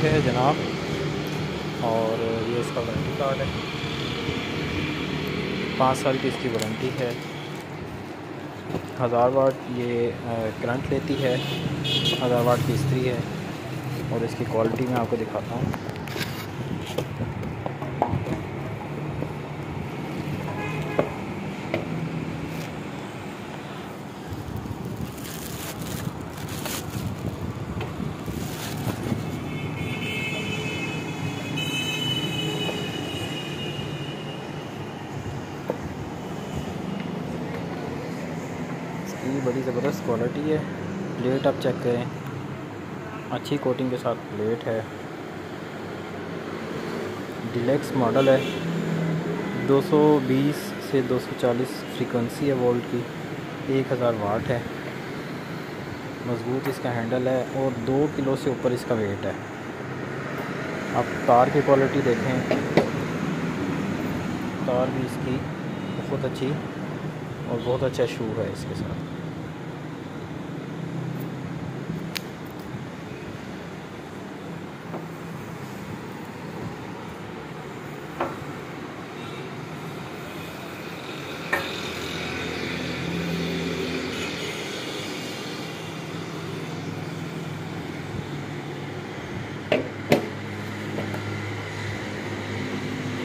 है जनाब। और ये इसका वारंटी कार्ड है। पाँच साल की इसकी वारंटी है। हज़ार वाट ये करंट लेती है। हज़ार वाट की इस्त्री है। और इसकी क्वालिटी मैं आपको दिखाता हूँ। इसकी बड़ी ज़बरदस्त क्वालिटी है। प्लेट आप चेक करें। अच्छी कोटिंग के साथ प्लेट है। डिलेक्स मॉडल है। 220 से 240 फ्रीक्वेंसी है वोल्ट की। 1000 वाट है। मज़बूत इसका हैंडल है और दो किलो से ऊपर इसका वेट है। आप तार की क्वालिटी देखें। तार भी इसकी बहुत अच्छी और बहुत अच्छा शू है इसके साथ।